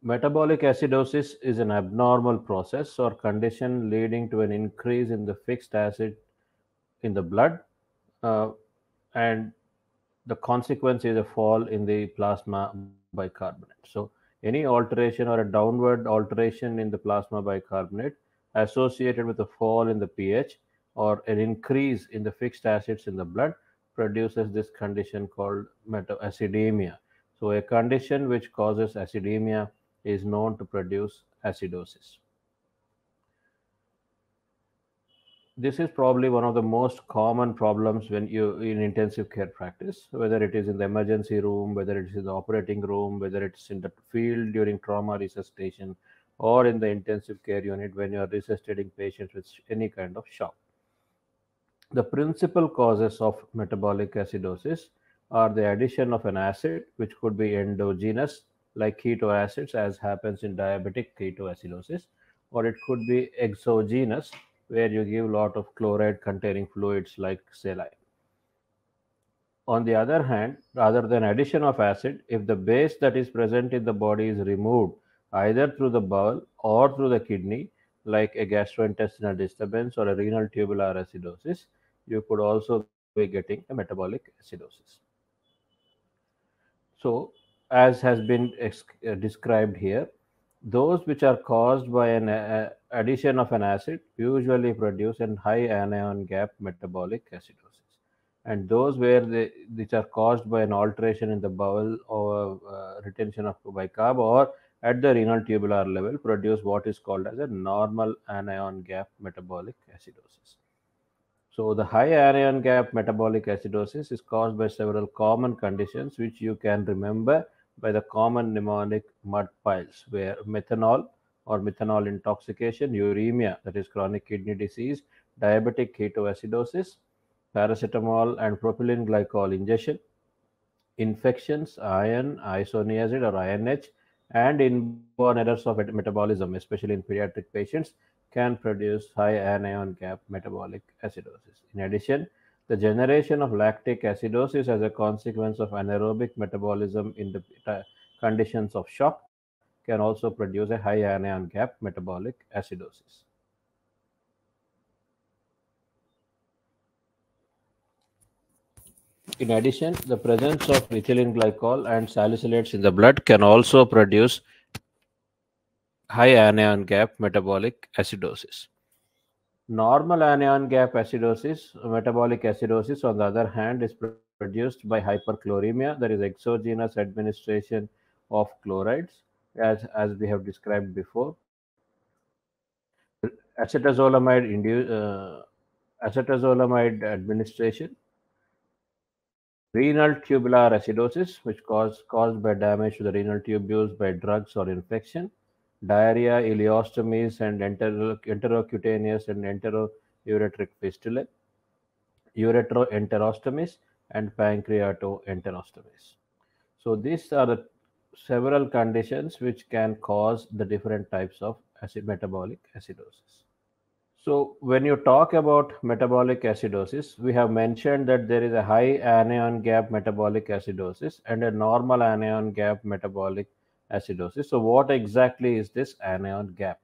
Metabolic acidosis is an abnormal process or condition leading to an increase in the fixed acid in the blood, uh, and the consequence is a fall in the plasma bicarbonate. So, any alteration or a downward alteration in the plasma bicarbonate associated with a fall in the pH or an increase in the fixed acids in the blood produces this condition called acidemia. So, a condition which causes acidemia is known to produce acidosis. This is probably one of the most common problems when you in intensive care practice, whether it is in the emergency room, whether it is in the operating room, whether it's in the field during trauma resuscitation, or in the intensive care unit when you are resuscitating patients with any kind of shock. The principal causes of metabolic acidosis are the addition of an acid, which could be endogenous like ketoacids as happens in diabetic ketoacidosis or it could be exogenous where you give a lot of chloride containing fluids like saline. On the other hand, rather than addition of acid, if the base that is present in the body is removed either through the bowel or through the kidney, like a gastrointestinal disturbance or a renal tubular acidosis, you could also be getting a metabolic acidosis. So, as has been uh, described here, those which are caused by an uh, addition of an acid usually produce a high anion gap metabolic acidosis. And those where they, which are caused by an alteration in the bowel or uh, retention of bicarb or at the renal tubular level produce what is called as a normal anion gap metabolic acidosis. So the high anion gap metabolic acidosis is caused by several common conditions which you can remember by the common mnemonic mud piles, where methanol or methanol intoxication, uremia, that is chronic kidney disease, diabetic ketoacidosis, paracetamol and propylene glycol ingestion, infections, iron, isoniazid or INH, and inborn errors of metabolism, especially in pediatric patients, can produce high anion gap metabolic acidosis. In addition, the generation of lactic acidosis as a consequence of anaerobic metabolism in the conditions of shock can also produce a high anion gap metabolic acidosis. In addition, the presence of ethylene glycol and salicylates in the blood can also produce high anion gap metabolic acidosis. Normal anion gap acidosis, metabolic acidosis, on the other hand, is produced by hyperchloremia, that is exogenous administration of chlorides, as, as we have described before. Acetazolamide, indu- uh, acetazolamide administration, renal tubular acidosis, which cause, caused by damage to the renal tubules by drugs or infection, diarrhea, ileostomies, and entero- enterocutaneous and enteroureteric fistulae, ureteroenterostomies, and pancreatoenterostomies. So these are the several conditions which can cause the different types of acid metabolic acidosis. So when you talk about metabolic acidosis, we have mentioned that there is a high anion gap metabolic acidosis and a normal anion gap metabolic acidosis. So what exactly is this anion gap?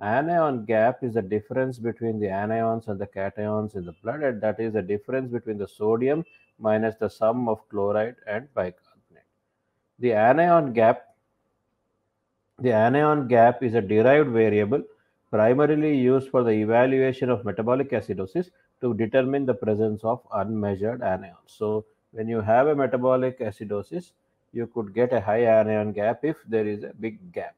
Anion gap is the difference between the anions and the cations in the blood, and that is the difference between the sodium minus the sum of chloride and bicarbonate. The anion gap, the anion gap is a derived variable primarily used for the evaluation of metabolic acidosis to determine the presence of unmeasured anions. So when you have a metabolic acidosis, you could get a high anion gap if there is a big gap.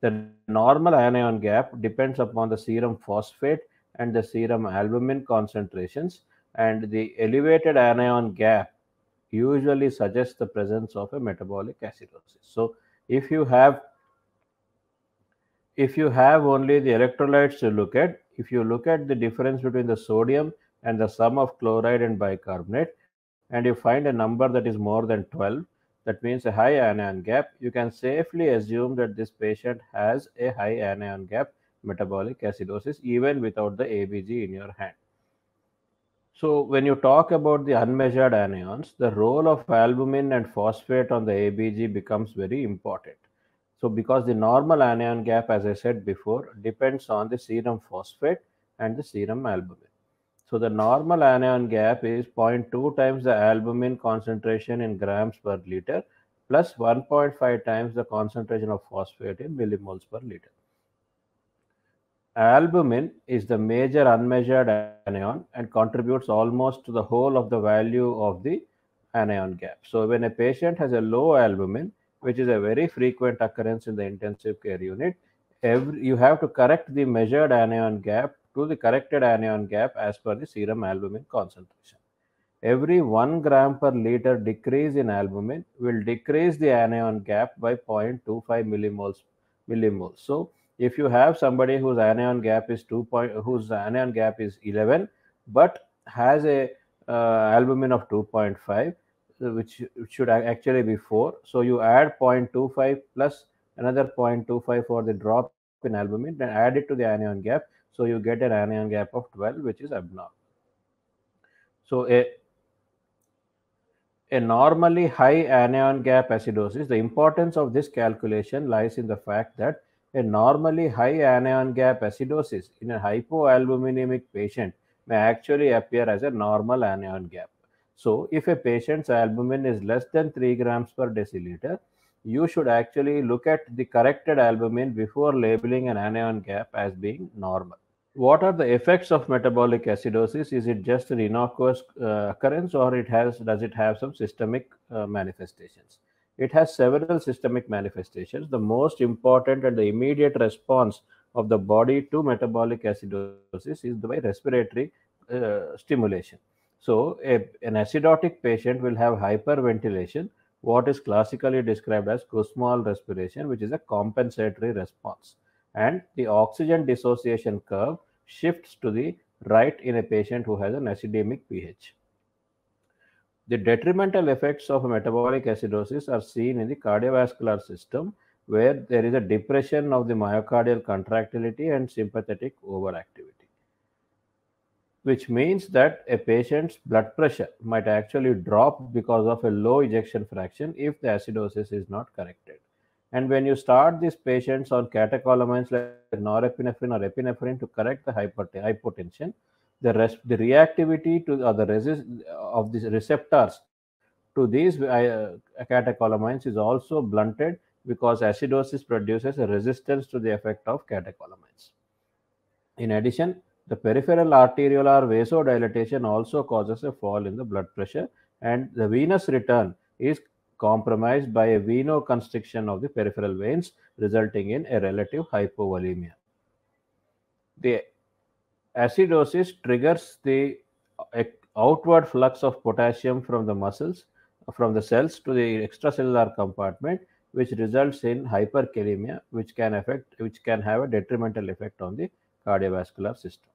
The normal anion gap depends upon the serum phosphate and the serum albumin concentrations, and the elevated anion gap usually suggests the presence of a metabolic acidosis. So, if you have if you have only the electrolytes to look at, if you look at the difference between the sodium and the sum of chloride and bicarbonate, and you find a number that is more than 12, that means a high anion gap, you can safely assume that this patient has a high anion gap metabolic acidosis even without the ABG in your hand. So when you talk about the unmeasured anions, the role of albumin and phosphate on the ABG becomes very important. So because the normal anion gap, as I said before, depends on the serum phosphate and the serum albumin. So the normal anion gap is 0.2 times the albumin concentration in grams per liter plus 1.5 times the concentration of phosphate in millimoles per liter. Albumin is the major unmeasured anion and contributes almost to the whole of the value of the anion gap. So when a patient has a low albumin, which is a very frequent occurrence in the intensive care unit, every, you have to correct the measured anion gap to the corrected anion gap as per the serum albumin concentration. Every 1 gram per liter decrease in albumin will decrease the anion gap by 0.25 millimoles. millimoles. So if you have somebody whose anion gap is 2 point, whose anion gap is 11 but has a uh, albumin of 2.5 which should actually be 4 so you add 0.25 plus another 0.25 for the drop in albumin then add it to the anion gap so you get an anion gap of 12 which is abnormal so a a normally high anion gap acidosis the importance of this calculation lies in the fact that a normally high anion gap acidosis in a hypoalbuminemic patient may actually appear as a normal anion gap. So, if a patient's albumin is less than 3 grams per deciliter, you should actually look at the corrected albumin before labeling an anion gap as being normal. What are the effects of metabolic acidosis? Is it just an innocuous uh, occurrence or it has does it have some systemic uh, manifestations? It has several systemic manifestations. The most important and the immediate response of the body to metabolic acidosis is by respiratory uh, stimulation. So, a, an acidotic patient will have hyperventilation, what is classically described as Kussmaul respiration, which is a compensatory response. And the oxygen dissociation curve shifts to the right in a patient who has an acidemic pH. The detrimental effects of metabolic acidosis are seen in the cardiovascular system where there is a depression of the myocardial contractility and sympathetic overactivity, which means that a patient's blood pressure might actually drop because of a low ejection fraction if the acidosis is not corrected. And when you start these patients on catecholamines like norepinephrine or epinephrine to correct the hypotension, the rest, the reactivity to or the resist of these receptors to these uh, catecholamines is also blunted because acidosis produces a resistance to the effect of catecholamines. In addition, the peripheral arteriolar vasodilatation also causes a fall in the blood pressure and the venous return is compromised by a venoconstriction of the peripheral veins resulting in a relative hypovolemia. The acidosis triggers the uh, outward flux of potassium from the muscles from the cells to the extracellular compartment which results in hyperkalemia which can affect which can have a detrimental effect on the cardiovascular system